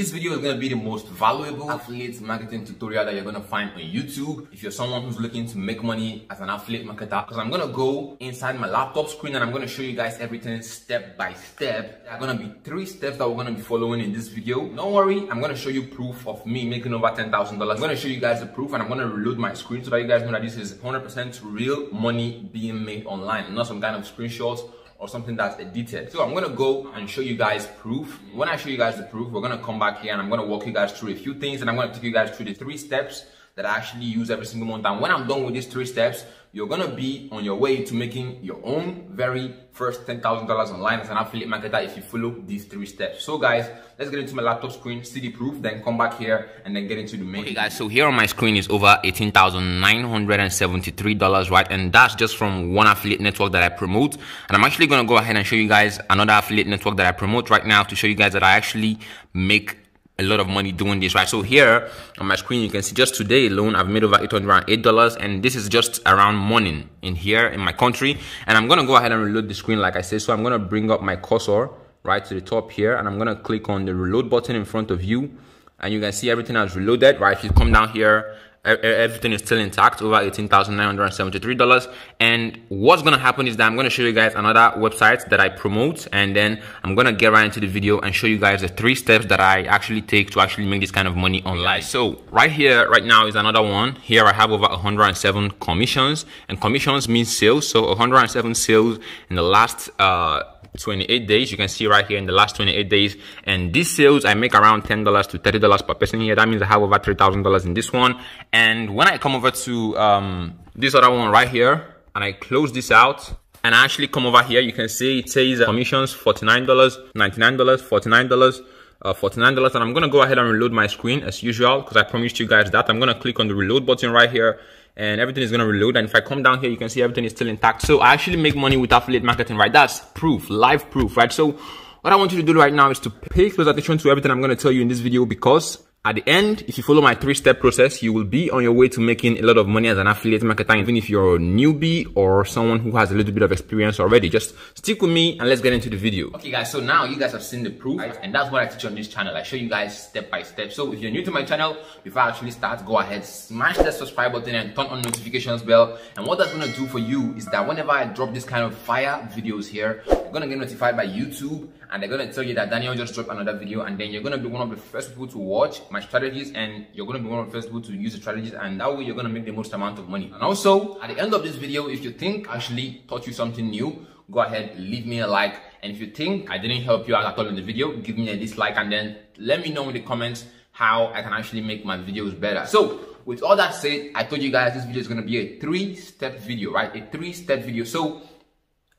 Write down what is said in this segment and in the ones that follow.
This video is going to be the most valuable affiliate marketing tutorial that you're going to find on YouTube if you're someone who's looking to make money as an affiliate marketer. Because I'm going to go inside my laptop screen and I'm going to show you guys everything step by step. There are going to be three steps that we're going to be following in this video. Don't worry, I'm going to show you proof of me making over $10,000. I'm going to show you guys the proof and I'm going to reload my screen so that you guys know that this is 100% real money being made online, not some kind of screenshots or something that's edited. So I'm gonna go and show you guys proof. When I show you guys the proof, we're gonna come back here and I'm gonna walk you guys through a few things and I'm gonna take you guys through the three steps that I actually use every single month. And when I'm done with these three steps, you're gonna be on your way to making your own very first $10,000 online as an affiliate marketer if you follow these three steps. So guys, let's get into my laptop screen, see the proof, then come back here and then get into the main. Okay guys, so here on my screen is over $18,973, right? And that's just from one affiliate network that I promote. And I'm actually gonna go ahead and show you guys another affiliate network that I promote right now to show you guys that I actually make a lot of money doing this, right? So here on my screen, you can see just today alone, I've made over $808 and this is just around morning in here in my country. And I'm gonna go ahead and reload the screen like I said. So I'm gonna bring up my cursor right to the top here and I'm gonna click on the reload button in front of you and you can see everything has reloaded, right? If you come down here, everything is still intact over $18,973 and what's gonna happen is that I'm gonna show you guys another website that I promote and then I'm gonna get right into the video and show you guys the three steps that I actually take to actually make this kind of money online. So right here right now is another one. Here I have over 107 commissions and commissions means sales. So 107 sales in the last uh 28 days. You can see right here in the last 28 days. And these sales i make around 10 dollars to 30 dollars per person here that means i have over three thousand dollars in this one. And when i come over to um, this other one right here and i close this out and I actually come over here you can see it says uh, commissions 49 dollars 99 dollars 49 dollars uh, $49 and I'm gonna go ahead and reload my screen as usual because I promised you guys that. I'm gonna click on the reload button right here and everything is going to reload. And if i come down here you can see everything is still intact. So i actually make money with affiliate marketing right? That's proof live proof right? So what i want you to do right now is to pay close attention to everything i'm going to tell you in this video because at the end, if you follow my three-step process, you will be on your way to making a lot of money as an affiliate marketer, even if you're a newbie or someone who has a little bit of experience already. Just stick with me and let's get into the video. Okay guys, so now you guys have seen the proof, right? And that's what I teach on this channel. I show you guys step by step. So if you're new to my channel, before I actually start, go ahead, smash that subscribe button and turn on notifications bell. And what that's gonna do for you is that whenever I drop this kind of fire videos here, you're gonna get notified by YouTube and they're gonna tell you that Daniel just dropped another video and then you're gonna be one of the first people to watch my strategies and you're be one of the first people to use the strategies and that way you're gonna make the most amount of money. And also, at the end of this video, if you think I actually taught you something new, go ahead, leave me a like. And if you think I didn't help you out at all in the video, give me a dislike and then let me know in the comments how I can actually make my videos better. So, with all that said, I told you guys this video is gonna be a three-step video, right? A three-step video. So,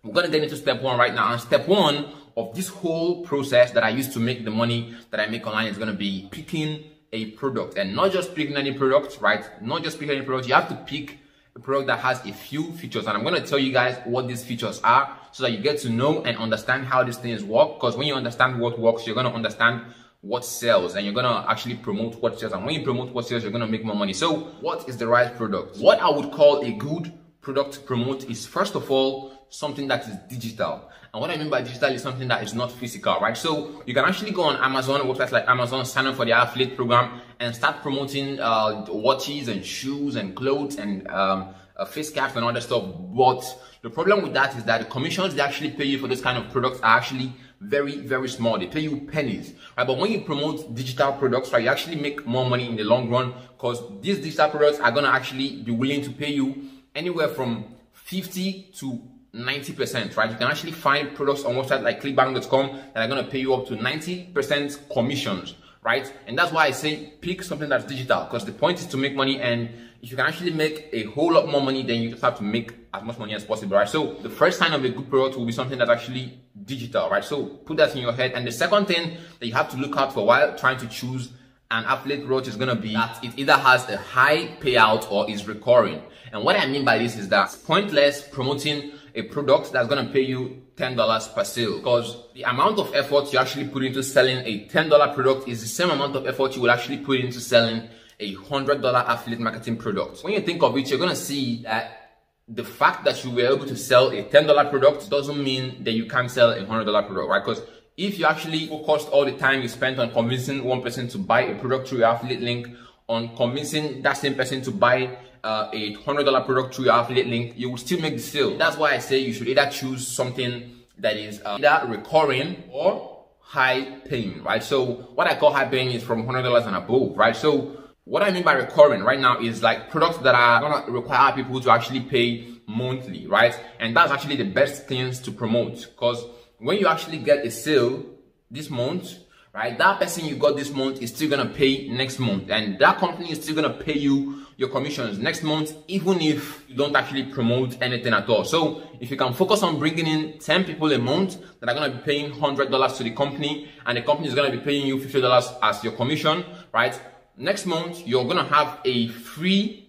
we're gonna get into step one right now. And step one of this whole process that I use to make the money that I make online is going to be picking a product and not just picking any product, right? Not just picking any product. You have to pick a product that has a few features and I'm going to tell you guys what these features are so that you get to know and understand how these things work because when you understand what works, you're going to understand what sells and you're going to actually promote what sells and when you promote what sells, you're going to make more money. So what is the right product? What I would call a good product to promote is first of all, something that is digital. And what I mean by digital is something that is not physical, right? So you can actually go on Amazon, websites like Amazon, sign up for the affiliate program and start promoting uh, watches and shoes and clothes and um, uh, face caps and other stuff. But the problem with that is that the commissions they actually pay you for this kind of products are actually very, very small. They pay you pennies, right? But when you promote digital products, right, you actually make more money in the long run because these digital products are going to actually be willing to pay you anywhere from 50 to 90%, right? You can actually find products on websites like clickbank.com that are going to pay you up to 90% commissions, right? And that's why I say pick something that's digital because the point is to make money and if you can actually make a whole lot more money, then you just have to make as much money as possible, right? So the first sign of a good product will be something that's actually digital, right? So put that in your head. And the second thing that you have to look out for while trying to choose an affiliate product is going to be that it either has a high payout or is recurring. And what I mean by this is that pointless promoting a product that's going to pay you $10 per sale because the amount of effort you actually put into selling a $10 product is the same amount of effort you will actually put into selling a $100 affiliate marketing product. When you think of it, you're going to see that the fact that you were able to sell a $10 product doesn't mean that you can't sell a $100 product, right? Because if you actually focused all the time you spent on convincing one person to buy a product through your affiliate link, on convincing that same person to buy uh, a hundred dollar product through your affiliate link, you will still make the sale. That's why I say you should either choose something that is uh, either recurring or high paying, right? So what I call high paying is from hundred dollars and above, right? So what I mean by recurring right now is like products that are gonna require people to actually pay monthly, right? And that's actually the best things to promote because when you actually get a sale this month, right, that person you got this month is still gonna pay next month, and that company is still gonna pay you your commissions next month, even if you don't actually promote anything at all. So if you can focus on bringing in 10 people a month that are gonna be paying $100 to the company, and the company is gonna be paying you $50 as your commission, right? Next month, you're gonna have a free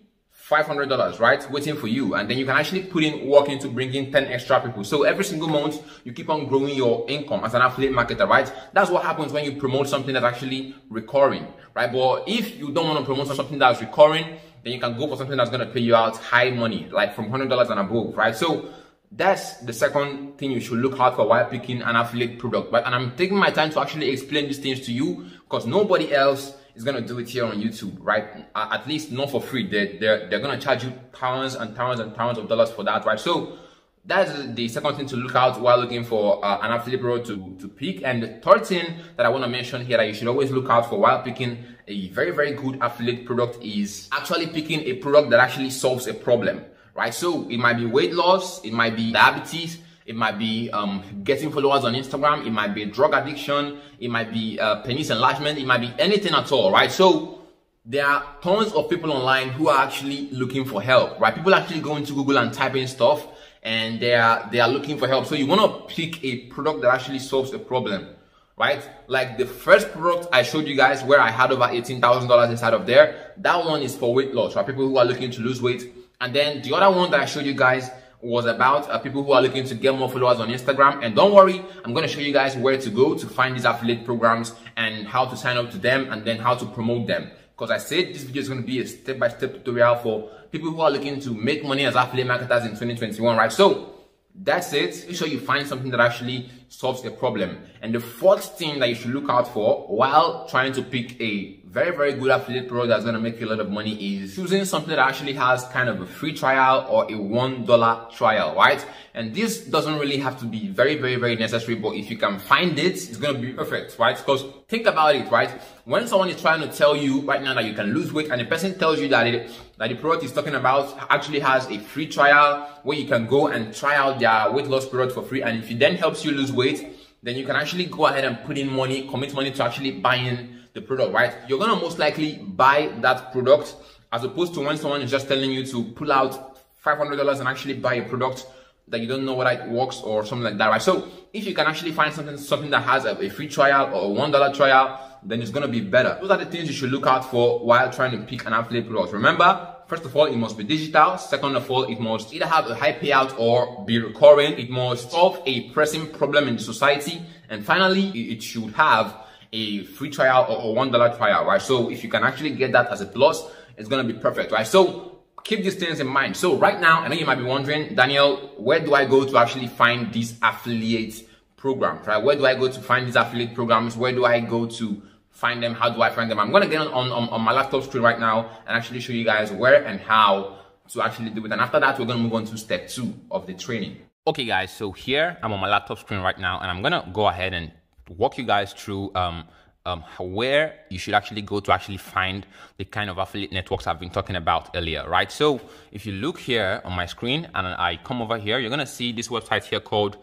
$500, right? Waiting for you. And then you can actually put in work into bringing 10 extra people. So every single month, you keep on growing your income as an affiliate marketer, right? That's what happens when you promote something that's actually recurring, right? But if you don't want to promote something that's recurring, then you can go for something that's going to pay you out high money, like from $100 and above, right? So that's the second thing you should look out for while picking an affiliate product, right? And I'm taking my time to actually explain these things to you because nobody else is gonna do it here on YouTube, right? At least not for free. They're they're, they're gonna charge you thousands and thousands and thousands of dollars for that, right? So that's the second thing to look out while looking for uh, an affiliate product to, to pick. And the third thing that I want to mention here that you should always look out for while picking a very, very good affiliate product is actually picking a product that actually solves a problem, right? So it might be weight loss, it might be diabetes, it might be um, getting followers on Instagram. It might be drug addiction. It might be uh, penis enlargement. It might be anything at all, right? So there are tons of people online who are actually looking for help, right? People actually go into Google and type in stuff and they are, they are looking for help. So you want to pick a product that actually solves a problem, right? Like the first product I showed you guys where I had over $18,000 inside of there, that one is for weight loss, right? People who are looking to lose weight. And then the other one that I showed you guys was about uh, people who are looking to get more followers on Instagram. And don't worry, I'm going to show you guys where to go to find these affiliate programs and how to sign up to them and then how to promote them. Because I said this video is going to be a step-by-step -step tutorial for people who are looking to make money as affiliate marketers in 2021, right? So that's it. Make sure you find something that actually solves a problem. And the fourth thing that you should look out for while trying to pick a very, very good affiliate product that's going to make you a lot of money is choosing something that actually has kind of a free trial or a $1 trial, right? And this doesn't really have to be very, very, very necessary, but if you can find it, it's going to be perfect, right? Because think about it, right? When someone is trying to tell you right now that you can lose weight and the person tells you that it, that the product is talking about actually has a free trial where you can go and try out their weight loss product for free. And if it then helps you lose weight, then you can actually go ahead and put in money, commit money to actually buying the product, right? You're gonna most likely buy that product as opposed to when someone is just telling you to pull out $500 and actually buy a product that you don't know whether it works or something like that, right? So if you can actually find something something that has a, a free trial or a one dollar trial, then it's gonna be better. Those are the things you should look out for while trying to pick an affiliate product. Remember, first of all, it must be digital. Second of all, it must either have a high payout or be recurring. It must solve a pressing problem in the society. And finally, it should have a free trial or one dollar trial, right? So if you can actually get that as a plus, it's gonna be perfect, right? So keep these things in mind. So right now, I know you might be wondering, Daniel, where do I go to actually find these affiliate programs, right? Where do I go to find these affiliate programs? Where do I go to find them? How do I find them? I'm gonna get on, on, on my laptop screen right now and actually show you guys where and how to actually do it. And after that, we're gonna move on to step two of the training. Okay guys, so here I'm on my laptop screen right now and I'm gonna go ahead and walk you guys through um, um, where you should actually go to actually find the kind of affiliate networks I've been talking about earlier, right? So if you look here on my screen and I come over here, you're gonna see this website here called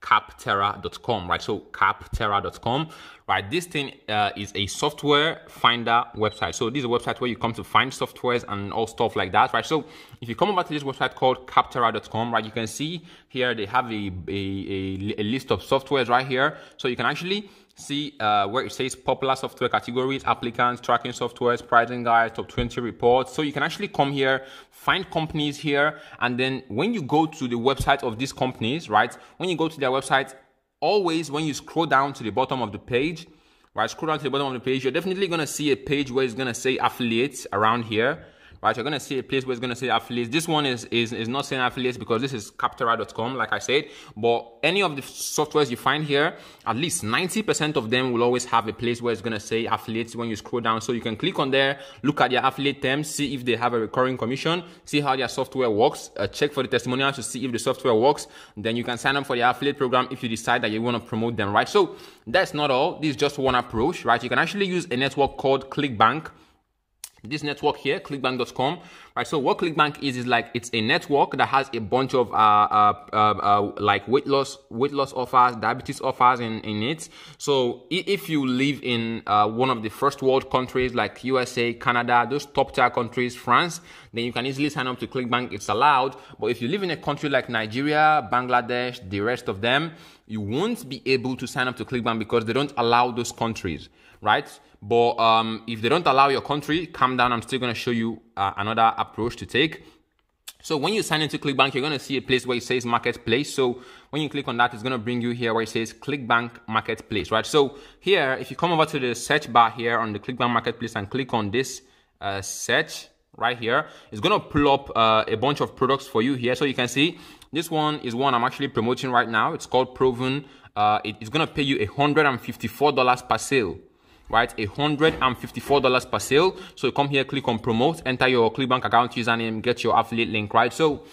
capterra.com, right? So capterra.com, right? This thing uh, is a software finder website. So this is a website where you come to find softwares and all stuff like that, right? So if you come over to this website called capterra.com, right, you can see here they have a, a, a, a list of softwares right here. So you can actually see uh, where it says popular software categories, applicants, tracking softwares, pricing guides, top 20 reports. So you can actually come here, find companies here, and then when you go to the website of these companies, right, when you go to their website, always when you scroll down to the bottom of the page, right, scroll down to the bottom of the page, you're definitely to see a page where it's to say affiliates around here right? You're gonna see a place where it's gonna say affiliates. This one is is, is not saying affiliates because this is Capterra.com, like I said. But any of the softwares you find here, at least 90% of them will always have a place where it's gonna say affiliates when you scroll down. So you can click on there, look at their affiliate terms, see if they have a recurring commission, see how their software works, uh, check for the testimonials to see if the software works. Then you can sign up for the affiliate program if you decide that you want to promote them, right? So that's not all. This is just one approach, right? You can actually use a network called ClickBank this network here, clickbank.com, right? So what ClickBank is is like it's a network that has a bunch of uh, uh, uh, uh, like weight loss, weight loss offers, diabetes offers in in it. So if you live in uh, one of the first world countries like USA, Canada, those top tier countries, France, then you can easily sign up to ClickBank. It's allowed. But if you live in a country like Nigeria, Bangladesh, the rest of them, you won't be able to sign up to ClickBank because they don't allow those countries, right? But um, if they don't allow your country, calm down. I'm still going to show you uh, another approach to take. So when you sign into ClickBank, you're going to see a place where it says Marketplace. So when you click on that, it's going to bring you here where it says ClickBank Marketplace, right? So here, if you come over to the search bar here on the ClickBank Marketplace and click on this uh, search right here, it's going to pull up uh, a bunch of products for you here. So you can see this one is one I'm actually promoting right now. It's called Proven. Uh, it, it's going to pay you $154 per sale right? $154 per sale. So come here, click on promote, enter your ClickBank account username, get your affiliate link, right? So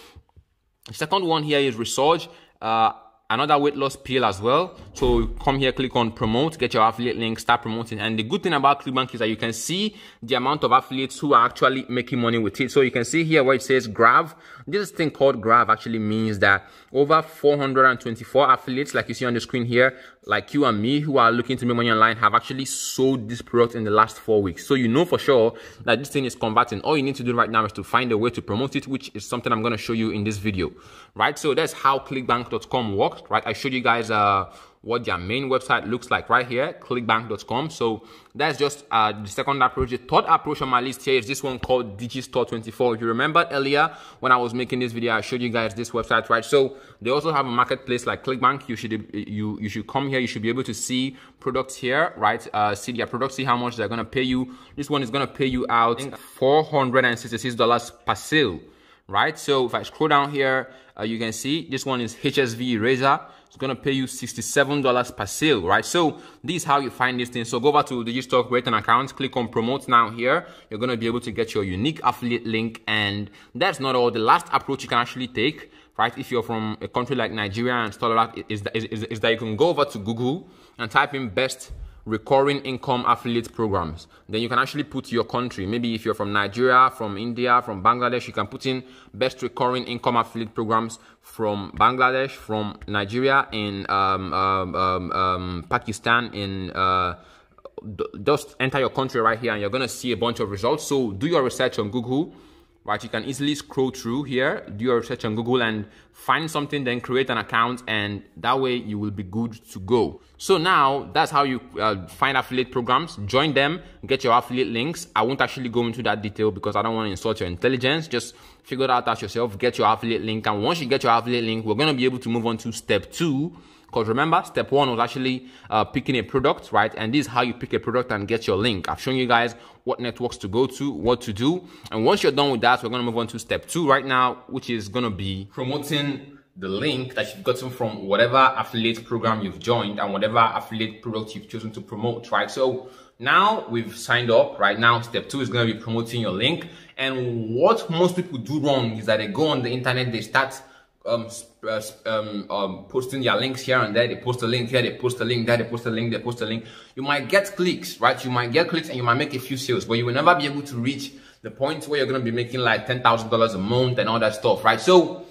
the second one here is Resurge. Uh, another weight loss pill as well. So come here, click on promote, get your affiliate link, start promoting. And the good thing about ClickBank is that you can see the amount of affiliates who are actually making money with it. So you can see here where it says Grav. This thing called Grav actually means that over 424 affiliates, like you see on the screen here, like you and me who are looking to make money online have actually sold this product in the last four weeks. So you know for sure that this thing is converting. All you need to do right now is to find a way to promote it, which is something I'm going to show you in this video, right? So that's how clickbank.com works, right? I showed you guys uh, what their main website looks like right here, clickbank.com. So that's just uh, the second approach. The third approach on my list here is this one called Digistore24. If you remember earlier when I was making this video, I showed you guys this website, right? So they also have a marketplace like ClickBank. You should you you should come here. You should be able to see products here, right? Uh, see their products, see how much they're gonna pay you. This one is gonna pay you out $466 per sale right? So if I scroll down here, uh, you can see this one is HSV Eraser. It's going to pay you $67 per sale, right? So this is how you find this thing. So go over to the Digistore, create an account, click on promote now here. You're going to be able to get your unique affiliate link. And that's not all. The last approach you can actually take, right? If you're from a country like Nigeria and stuff like that, is, is, is, is that you can go over to Google and type in best recurring income affiliate programs. Then you can actually put your country. Maybe if you're from Nigeria, from India, from Bangladesh, you can put in best recurring income affiliate programs from Bangladesh, from Nigeria, in um, um, um, um Pakistan, in uh, just enter your country right here and you're going to see a bunch of results. So do your research on Google right? You can easily scroll through here, do your research on Google and find something, then create an account and that way you will be good to go. So now that's how you uh, find affiliate programs, join them, get your affiliate links. I won't actually go into that detail because I don't want to insult your intelligence. Just figure it out as yourself, get your affiliate link. And once you get your affiliate link, we're going to be able to move on to step two, because remember, step one was actually uh, picking a product, right? And this is how you pick a product and get your link. I've shown you guys what networks to go to, what to do. And once you're done with that, we're going to move on to step two right now, which is going to be promoting the link that you've gotten from whatever affiliate program you've joined and whatever affiliate product you've chosen to promote, right? So now we've signed up, right now step two is going to be promoting your link. And what most people do wrong is that they go on the internet, they start um, uh, um, um, posting their links here and there. They post a link here, they post a link there, they post a link, they post a link. You might get clicks, right? You might get clicks and you might make a few sales, but you will never be able to reach the point where you're going to be making like $10,000 a month and all that stuff, right? So,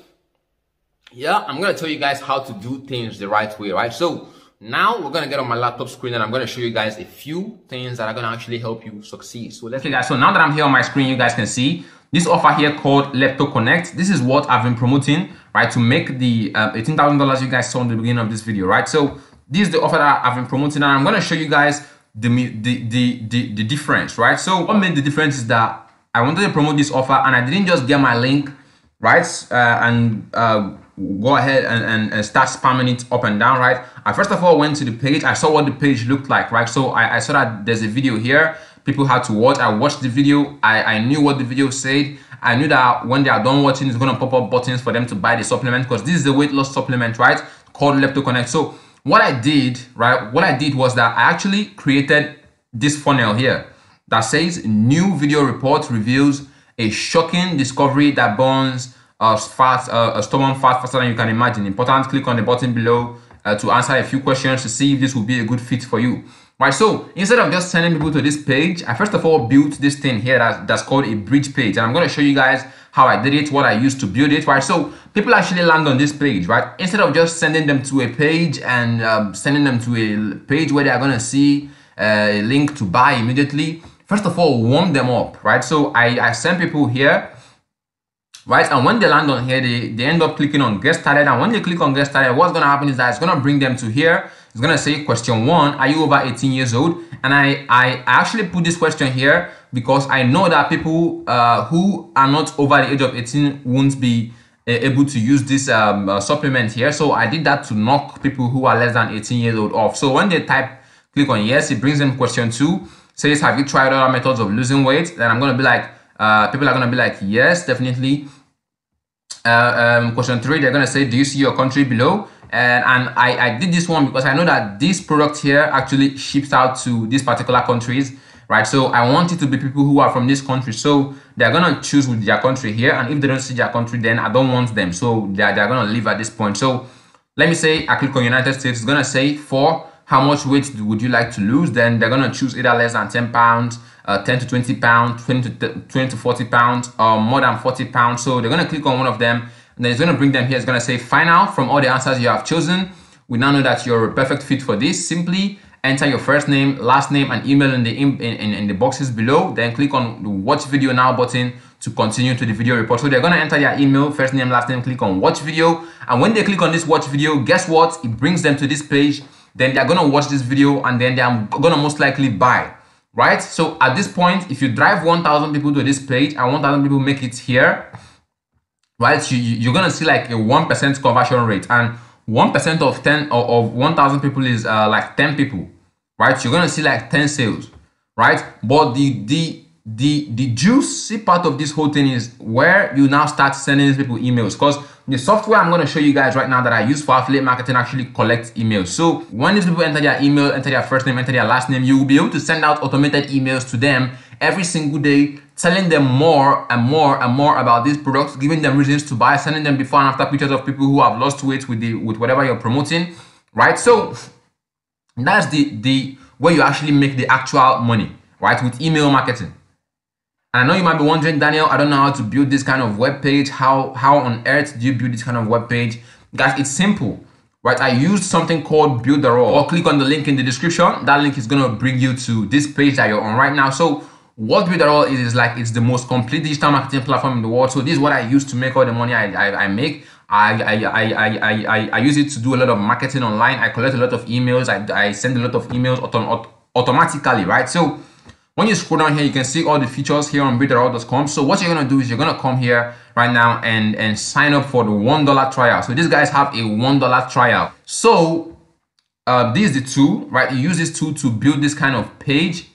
yeah, I'm going to tell you guys how to do things the right way, right? So, now we're going to get on my laptop screen and I'm going to show you guys a few things that are going to actually help you succeed. So let's okay guys, so now that I'm here on my screen, you guys can see this offer here called Lepto Connect. This is what I've been promoting, right? To make the uh, $18,000 you guys saw in the beginning of this video, right? So this is the offer that I've been promoting and I'm going to show you guys the, the, the, the, the difference, right? So what made the difference is that I wanted to promote this offer and I didn't just get my link, right? Uh, and uh, go ahead and, and, and, start spamming it up and down, right? I first of all went to the page. I saw what the page looked like, right? So I, I saw that there's a video here people had to watch. I watched the video. I, I knew what the video said. I knew that when they are done watching, it's going to pop up buttons for them to buy the supplement because this is the weight loss supplement, right? Called Lepto Connect. So what I did, right? What I did was that I actually created this funnel here that says new video report reveals a shocking discovery that burns uh, fat, uh, a stubborn fat faster than you can imagine. Important, click on the button below uh, to answer a few questions to see if this will be a good fit for you. Right, so instead of just sending people to this page, I first of all built this thing here that's, that's called a bridge page. And I'm going to show you guys how I did it, what I used to build it, right? So people actually land on this page, right? Instead of just sending them to a page and um, sending them to a page where they're going to see uh, a link to buy immediately, first of all, warm them up, right? So I, I send people here right? And when they land on here, they, they end up clicking on get started. And when they click on get started, what's going to happen is that it's going to bring them to here. It's to say question one, are you over 18 years old? And I, I actually put this question here because I know that people uh, who are not over the age of 18 won't be uh, able to use this um, uh, supplement here. So I did that to knock people who are less than 18 years old off. So when they type, click on yes, it brings them question two, says, have you tried other methods of losing weight? Then I'm to be like, uh, people are to be like, yes, definitely. Uh, um, question three, they're to say, do you see your country below? And, and I, I did this one because I know that this product here actually ships out to these particular countries, right? So I want it to be people who are from this country. So they're to choose with their country here. And if they don't see their country, then I don't want them. So they're, they're to leave at this point. So let me say I click on United States. It's to say for how much weight would you like to lose? Then they're to choose either less than 10 pounds, uh, 10 to 20 pounds, 20 to, 20 to 40 pounds, or more than 40 pounds. So they're to click on one of them and then it's going to bring them here. It's going to say final from all the answers you have chosen. We now know that you're a perfect fit for this. Simply enter your first name, last name, and email in the in, in, in the boxes below. Then click on the watch video now button to continue to the video report. So they're going to enter their email, first name, last name, click on watch video. And when they click on this watch video, guess what? It brings them to this page. Then they're going to watch this video and then they're going to most likely buy right? So at this point, if you drive 1,000 people to this page and 1,000 people make it here, right? You, you're gonna see like a 1% conversion rate and 1% of 10 of, of 1,000 people is uh, like 10 people, right? You're gonna see like 10 sales, right? But the, the, the, the juicy part of this whole thing is where you now start sending these people emails because the software I'm going to show you guys right now that I use for affiliate marketing actually collects emails. So when these people enter their email, enter their first name, enter their last name, you will be able to send out automated emails to them every single day, telling them more and more and more about these products, giving them reasons to buy, sending them before and after pictures of people who have lost weight with the with whatever you're promoting, right? So that's the the where you actually make the actual money, right? With email marketing. And I know you might be wondering, Daniel, I don't know how to build this kind of web page. How how on earth do you build this kind of web page? Guys, it's simple, right? I used something called Builderall. Or click on the link in the description. That link is gonna bring you to this page that you're on right now. So what Builderall is is like it's the most complete digital marketing platform in the world. So this is what I use to make all the money I, I, I make. I, I, I, I, I, I use it to do a lot of marketing online. I collect a lot of emails. I, I send a lot of emails autom automatically, right? So when you scroll down here, you can see all the features here on builderall.com. So what you're gonna do is you're gonna come here right now and, and sign up for the $1 trial. So these guys have a $1 trial. So uh, this is the tool, right? You use this tool to build this kind of page,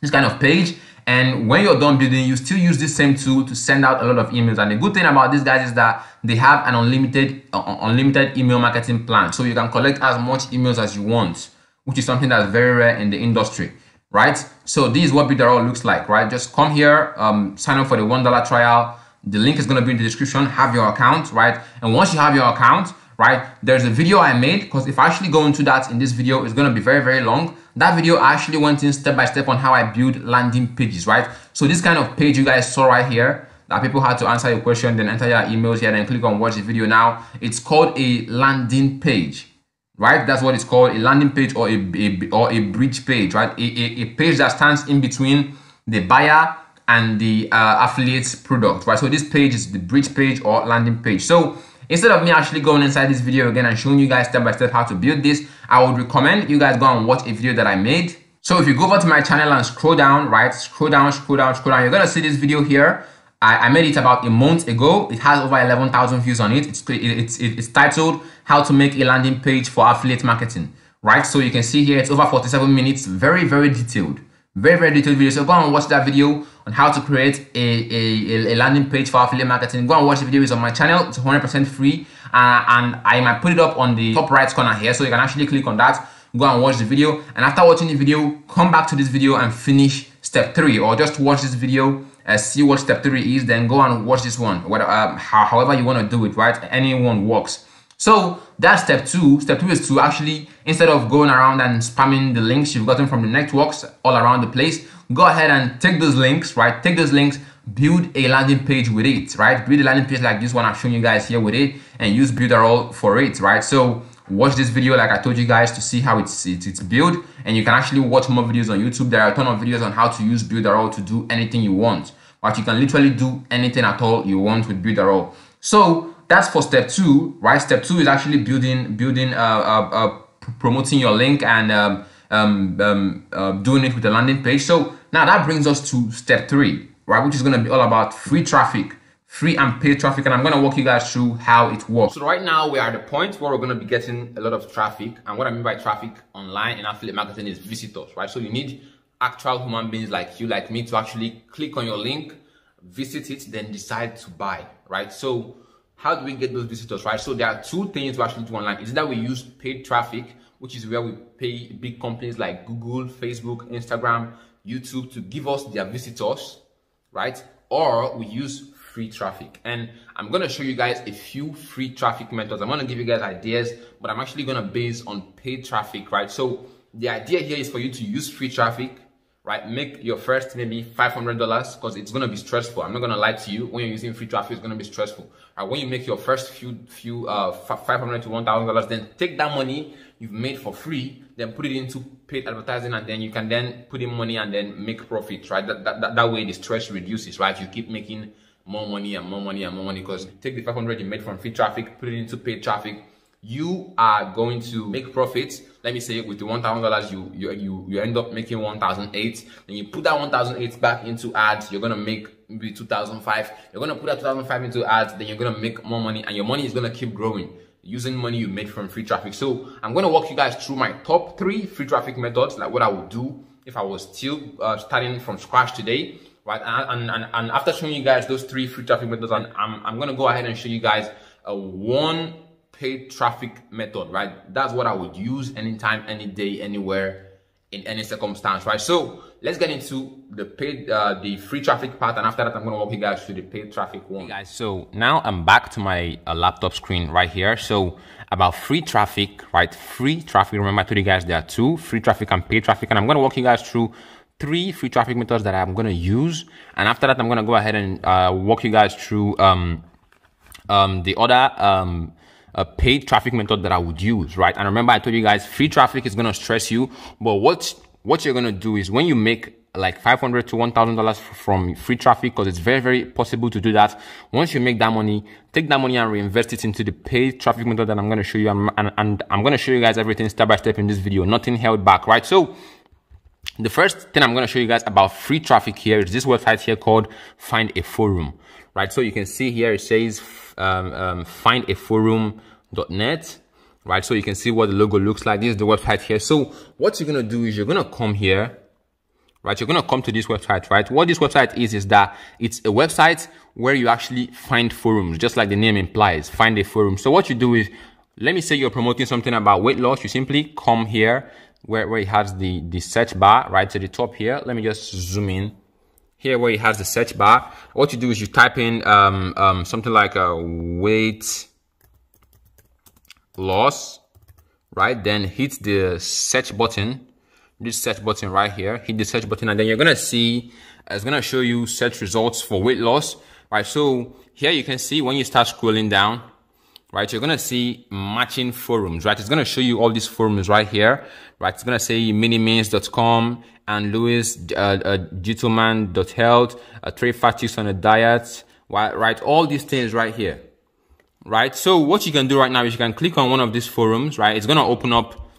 this kind of page. And when you're done building, you still use this same tool to send out a lot of emails. And the good thing about these guys is that they have an unlimited, uh, unlimited email marketing plan. So you can collect as much emails as you want, which is something that's very rare in the industry right? So this is what Builderall looks like, right? Just come here, um, sign up for the $1 trial. The link is going to be in the description. Have your account, right? And once you have your account, right, there's a video I made because if I actually go into that in this video, it's going to be very, very long. That video I actually went in step by step on how I build landing pages, right? So this kind of page you guys saw right here, that people had to answer your question, then enter your emails here, then click on watch the video now. It's called a landing page right? That's what it's called a landing page or a, a or a bridge page, right? A, a, a, page that stands in between the buyer and the uh, affiliate's product, right? So this page is the bridge page or landing page. So instead of me actually going inside this video again and showing you guys step by step how to build this, I would recommend you guys go and watch a video that I made. So if you go over to my channel and scroll down, right? Scroll down, scroll down, scroll down, you're gonna see this video here. I, I made it about a month ago. It has over 11,000 views on it. It's, it's, it's titled How to Make a Landing Page for Affiliate Marketing, right? So you can see here, it's over 47 minutes, very, very detailed, very very detailed video. So go and watch that video on how to create a, a, a landing page for affiliate marketing. Go and watch the video. On my channel. It's 100 percent free. Uh, and i might put it up on the top right corner here so you can actually click on that. Go and watch the video. And after watching the video come back to this video and finish step three or just watch this video uh, see what step three is then go and watch this one. Whatever uh, however you want to do it right? Anyone works so that's step two. Step two is to actually, instead of going around and spamming the links you've gotten from the networks all around the place, go ahead and take those links, right? Take those links, build a landing page with it, right? Build a landing page like this one I'm showing you guys here with it and use Builderall for it, right? So watch this video like I told you guys to see how it's, it's, it's built and you can actually watch more videos on YouTube. There are a ton of videos on how to use Builderall to do anything you want, but you can literally do anything at all you want with Builderall. So that's for step two, right? Step two is actually building, building, uh, uh, uh promoting your link and um, um, um, uh, doing it with a landing page. So now that brings us to step three, right? Which is going to be all about free traffic, free and paid traffic. And I'm going to walk you guys through how it works. So right now we are at the point where we're going to be getting a lot of traffic. And what I mean by traffic online in affiliate marketing is visitors, right? So you need actual human beings like you, like me to actually click on your link, visit it, then decide to buy, right? So how do we get those visitors, right? So there are two things we actually do online. Is that we use paid traffic, which is where we pay big companies like Google, Facebook, Instagram, YouTube to give us their visitors, right? Or we use free traffic. And I'm going to show you guys a few free traffic methods. I'm going to give you guys ideas, but I'm actually going to base on paid traffic, right? So the idea here is for you to use free traffic right? Make your first maybe $500 because it's going to be stressful. I'm not going to lie to you. When you're using free traffic, it's going to be stressful. Right? When you make your first few, few, uh, 500 to $1,000, then take that money you've made for free, then put it into paid advertising and then you can then put in money and then make profit, right? That, that, that, that way the stress reduces, right? You keep making more money and more money and more money because take the 500 you made from free traffic, put it into paid traffic, you are going to make profits. Let me say with the one thousand dollars, you you you end up making one thousand eight. Then you put that one thousand eight back into ads. You're gonna make maybe two thousand five. You're gonna put that two thousand five into ads. Then you're gonna make more money, and your money is gonna keep growing using money you made from free traffic. So I'm gonna walk you guys through my top three free traffic methods, like what I would do if I was still uh, starting from scratch today, right? And, and, and after showing you guys those three free traffic methods, I'm, I'm gonna go ahead and show you guys a one paid traffic method, right? That's what I would use anytime, any day, anywhere, in any circumstance, right? So let's get into the paid, uh, the free traffic part, and after that, I'm gonna walk you guys through the paid traffic one. Hey guys, so now I'm back to my uh, laptop screen right here. So about free traffic, right? Free traffic. Remember, I told you guys there are two: free traffic and paid traffic, and I'm gonna walk you guys through three free traffic methods that I'm gonna use, and after that, I'm gonna go ahead and uh, walk you guys through um, um, the other um, a paid traffic method that I would use, right? And remember, I told you guys, free traffic is going to stress you. But what, what you're going to do is when you make like 500 to $1,000 from free traffic, because it's very, very possible to do that. Once you make that money, take that money and reinvest it into the paid traffic method that I'm going to show you. And, and, and I'm going to show you guys everything step by step in this video, nothing held back, right? So the first thing I'm going to show you guys about free traffic here is this website here called Find a Forum, right? So you can see here it says um, um, findaforum.net, right? So you can see what the logo looks like. This is the website here. So what you're going to do is you're going to come here, right? You're going to come to this website, right? What this website is, is that it's a website where you actually find forums, just like the name implies, find a forum. So what you do is, let me say you're promoting something about weight loss. You simply come here where, where it has the, the search bar right to the top here. Let me just zoom in here where it has the search bar, what you do is you type in um, um, something like a weight loss, right? Then hit the search button, this search button right here, hit the search button, and then you're gonna see, it's gonna show you search results for weight loss, right? So here you can see when you start scrolling down, right? You're going to see matching forums, right? It's going to show you all these forums right here, right? It's going to say minimins.com and Lewis, uh, uh, gentleman.health, uh, three fat on a diet? Right? All these things right here, right? So what you can do right now is you can click on one of these forums, right? It's going to open up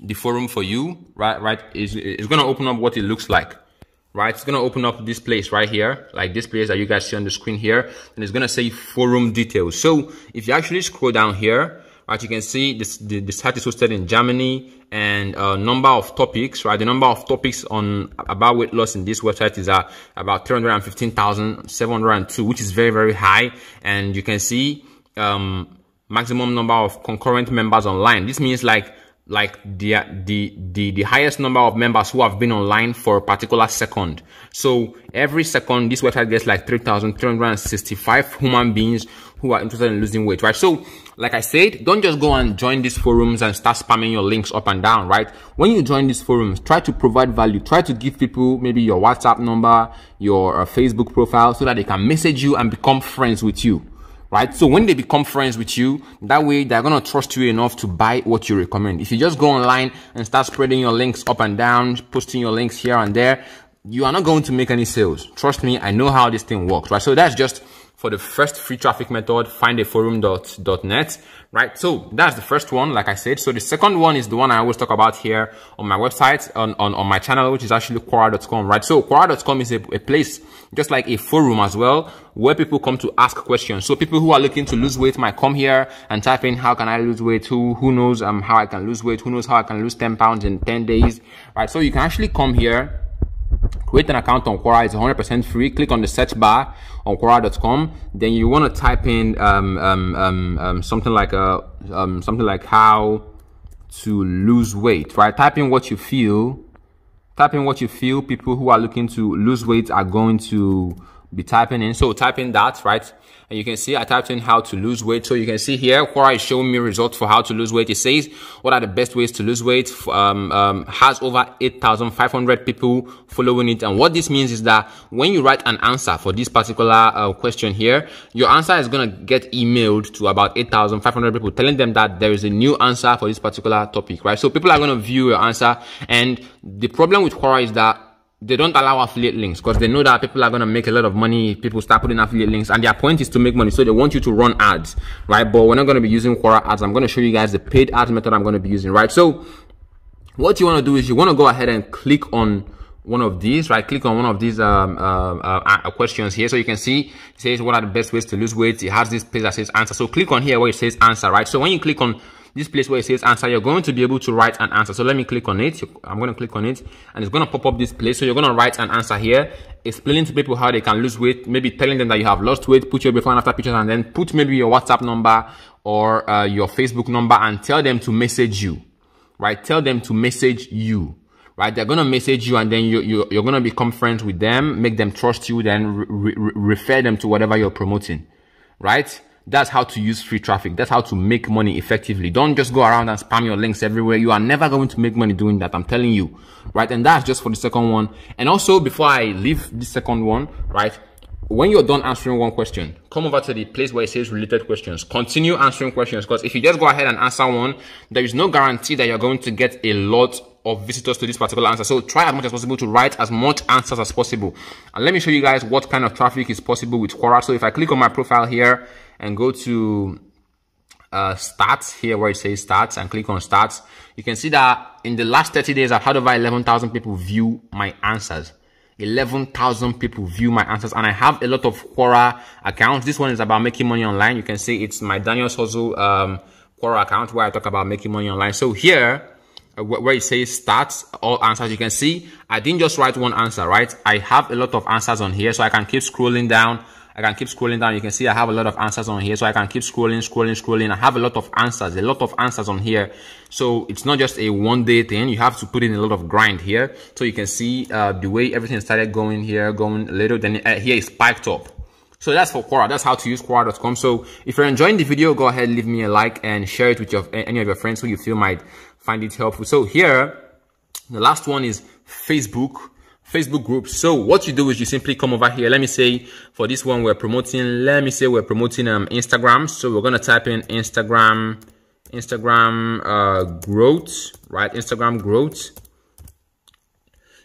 the forum for you, right? Right? It's, it's going to open up what it looks like right? It's going to open up this place right here, like this place that you guys see on the screen here. And it's going to say forum details. So if you actually scroll down here, right? You can see this, the, the site is hosted in Germany and uh, number of topics, right? The number of topics on about weight loss in this website is uh, about 315,702, which is very, very high. And you can see, um, maximum number of concurrent members online. This means like like the, the, the, the highest number of members who have been online for a particular second. So every second, this website gets like 3,365 human beings who are interested in losing weight, right? So, like I said, don't just go and join these forums and start spamming your links up and down, right? When you join these forums, try to provide value. Try to give people maybe your WhatsApp number, your uh, Facebook profile so that they can message you and become friends with you right? So when they become friends with you, that way they're going to trust you enough to buy what you recommend. If you just go online and start spreading your links up and down, posting your links here and there, you are not going to make any sales. Trust me, I know how this thing works, right? So that's just for the first free traffic method, findaforum.net, right? So that's the first one, like I said. So the second one is the one I always talk about here on my website, on, on, on my channel, which is actually Quora.com, right? So Quora.com is a, a place, just like a forum as well, where people come to ask questions. So people who are looking to lose weight might come here and type in, how can I lose weight? Who, who knows, um, how I can lose weight? Who knows how I can lose 10 pounds in 10 days, right? So you can actually come here create an account on Quora. It's 100% free. Click on the search bar on Quora.com. Then you want to type in um, um, um, um, something like a um, something like how to lose weight. Right? Type in what you feel. Type in what you feel. People who are looking to lose weight are going to be typing in. So type in that, right? And you can see I typed in how to lose weight. So you can see here, Quora is showing me results for how to lose weight. It says, what are the best ways to lose weight? Um, um, has over 8,500 people following it. And what this means is that when you write an answer for this particular uh, question here, your answer is going to get emailed to about 8,500 people telling them that there is a new answer for this particular topic, right? So people are going to view your answer. And the problem with Quora is that they don't allow affiliate links because they know that people are going to make a lot of money people start putting affiliate links and their point is to make money so they want you to run ads right? But we're not going to be using Quora ads. I'm going to show you guys the paid ads method i'm going to be using right? So what you want to do is you want to go ahead and click on one of these right? Click on one of these um, uh, uh, questions here. So you can see it says what are the best ways to lose weight. It has this place that says answer. So click on here where it says answer right? So when you click on this place where it says answer, you're going to be able to write an answer. So let me click on it. I'm going to click on it and it's going to pop up this place. So you're going to write an answer here, explaining to people how they can lose weight, maybe telling them that you have lost weight, put your before and after pictures and then put maybe your WhatsApp number or uh, your Facebook number and tell them to message you, right? Tell them to message you right? They're going to message you and then you, you, you're going to become friends with them, make them trust you, then re re refer them to whatever you're promoting, right? That's how to use free traffic. That's how to make money effectively. Don't just go around and spam your links everywhere. You are never going to make money doing that. I'm telling you, right? And that's just for the second one. And also before I leave the second one, right? When you're done answering one question, come over to the place where it says related questions. Continue answering questions because if you just go ahead and answer one, there is no guarantee that you're going to get a lot of visitors to this particular answer. So try as much as possible to write as much answers as possible. And let me show you guys what kind of traffic is possible with Quora. So if I click on my profile here and go to uh, stats here where it says stats and click on stats, you can see that in the last 30 days, I've had over 11,000 people view my answers. 11,000 people view my answers and I have a lot of Quora accounts. This one is about making money online. You can see it's my Daniel's Hustle um, Quora account where I talk about making money online. So here, uh, where it says stats all answers you can see i didn't just write one answer right i have a lot of answers on here so i can keep scrolling down I can keep scrolling down. You can see I have a lot of answers on here. So I can keep scrolling, scrolling, scrolling. I have a lot of answers, a lot of answers on here. So it's not just a one day thing. You have to put in a lot of grind here. So you can see uh, the way everything started going here, going a little, then uh, here is spiked up. So that's for Quora. That's how to use Quora.com. So if you're enjoying the video, go ahead, leave me a like and share it with your any of your friends who you feel might find it helpful. So here, the last one is Facebook. Facebook groups. So what you do is you simply come over here. Let me say for this one, we're promoting, let me say we're promoting um, Instagram. So we're going to type in Instagram, Instagram uh, growth, right? Instagram growth.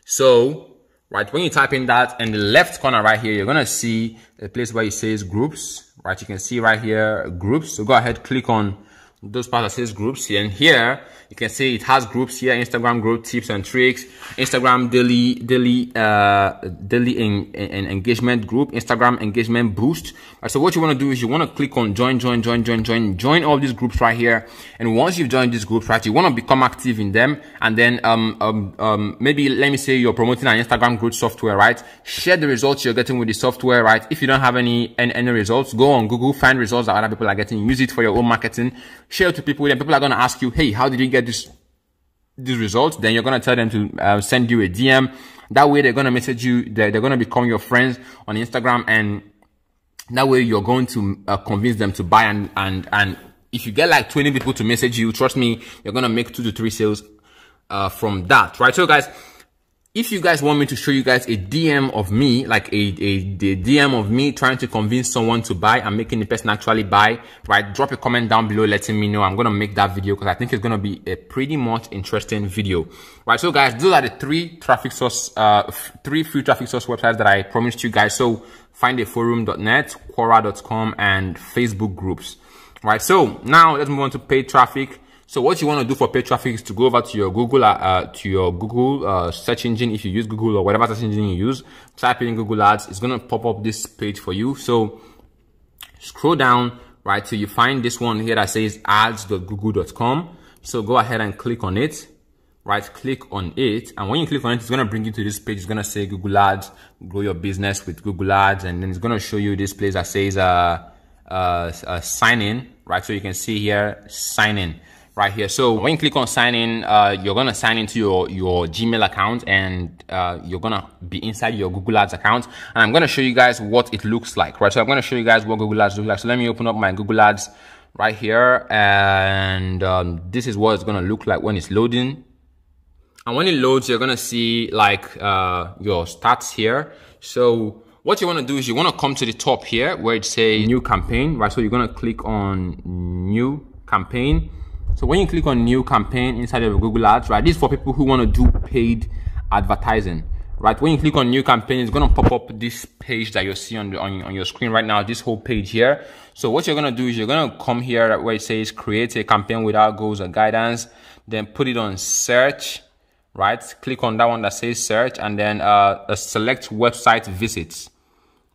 So, right, when you type in that in the left corner right here, you're going to see a place where it says groups, right? You can see right here groups. So go ahead, click on those that says groups and here. You can see it has groups here instagram group tips and tricks instagram daily daily uh daily in, in engagement group instagram engagement boost. Right, so what you want to do is you want to click on join join join join join join all these groups right here. And once you've joined these groups right you want to become active in them. And then um, um um maybe let me say you're promoting an instagram group software right? Share the results you're getting with the software right? If you don't have any any, any results go on google find results that other people are getting. Use it for your own marketing share to people, then people are going to ask you, hey, how did you get this, these results? Then you're going to tell them to uh, send you a DM. That way they're going to message you, they're, they're going to become your friends on Instagram and that way you're going to uh, convince them to buy and, and, and if you get like 20 people to message you, trust me, you're going to make two to three sales, uh, from that, right? So guys, if you guys want me to show you guys a DM of me, like a, a, a, DM of me trying to convince someone to buy and making the person actually buy, right? Drop a comment down below letting me know. I'm going to make that video because I think it's going to be a pretty much interesting video, right? So guys, those are the three traffic source, uh, three free traffic source websites that I promised you guys. So findaforum.net, Quora.com and Facebook groups, right? So now let's move on to paid traffic. So what you want to do for paid traffic is to go over to your Google, uh, uh, to your Google uh, search engine. If you use Google or whatever search engine you use, type in Google Ads. It's going to pop up this page for you. So scroll down, right, till you find this one here that says ads.google.com. So go ahead and click on it, right? Click on it. And when you click on it, it's going to bring you to this page. It's going to say Google Ads, grow your business with Google Ads. And then it's going to show you this place that says, uh, uh, uh sign in, right? So you can see here, sign in right here. So when you click on sign in, uh, you're gonna sign into your, your Gmail account and uh, you're gonna be inside your Google Ads account. And I'm gonna show you guys what it looks like, right? So I'm gonna show you guys what Google Ads looks like. So let me open up my Google Ads right here. And um, this is what it's gonna look like when it's loading. And when it loads, you're gonna see like uh, your stats here. So what you want to do is you want to come to the top here where it says new campaign, right? So you're going to click on new campaign so when you click on new campaign inside of Google Ads, right, this is for people who want to do paid advertising, right? When you click on new campaign, it's going to pop up this page that you see on, the, on, on your screen right now, this whole page here. So what you're going to do is you're going to come here where it says create a campaign without goals or guidance, then put it on search, right? Click on that one that says search and then uh, select website visits,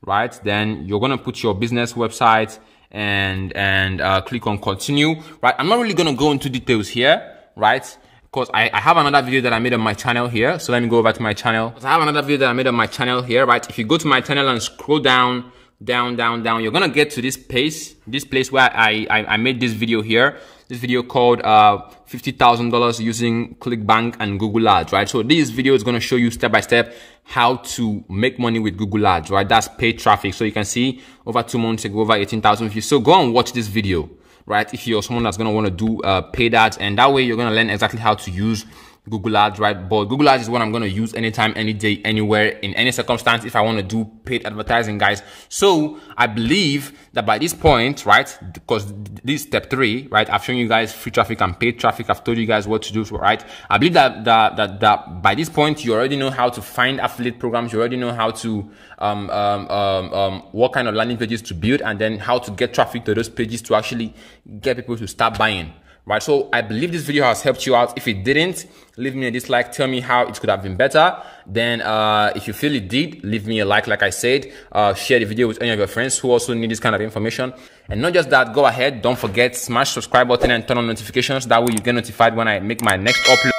right? Then you're going to put your business website, and and uh, click on continue right? I'm not really gonna go into details here right? Because I, I have another video that I made on my channel here so let me go over to my channel. I have another video that I made on my channel here right? If you go to my channel and scroll down down down down you're gonna get to this place this place where I I, I made this video here this video called uh, $50,000 using ClickBank and Google Ads, right? So this video is going to show you step by step how to make money with Google Ads, right? That's paid traffic. So you can see over two months ago, over 18,000 views. So go and watch this video, right? If you're someone that's going to want to do uh, paid ads and that way you're going to learn exactly how to use Google Ads, right? But Google Ads is what I'm going to use anytime, any day, anywhere, in any circumstance if I want to do paid advertising, guys. So I believe that by this point, right, because this step three, right, I've shown you guys free traffic and paid traffic. I've told you guys what to do, right? I believe that, that, that, that by this point, you already know how to find affiliate programs. You already know how to, um, um, um, um, what kind of landing pages to build and then how to get traffic to those pages to actually get people to start buying right? So I believe this video has helped you out. If it didn't, leave me a dislike. Tell me how it could have been better. Then uh, if you feel it did, leave me a like, like I said. Uh, share the video with any of your friends who also need this kind of information. And not just that, go ahead. Don't forget, smash subscribe button and turn on notifications. That way you get notified when I make my next upload.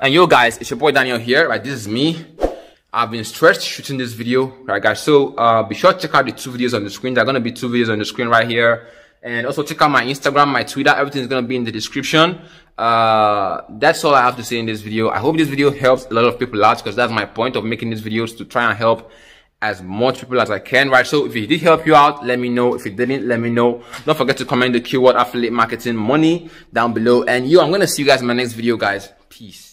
And yo guys, it's your boy Daniel here, right? This is me. I've been stressed shooting this video, right guys? So uh, be sure to check out the two videos on the screen. There are to be two videos on the screen right here. And also check out my Instagram, my Twitter. Everything is going to be in the description. Uh, that's all I have to say in this video. I hope this video helps a lot of people out because that's my point of making these videos to try and help as much people as I can, right? So if it did help you out, let me know. If it didn't, let me know. Don't forget to comment the keyword affiliate marketing money down below. And you, I'm going to see you guys in my next video, guys. Peace.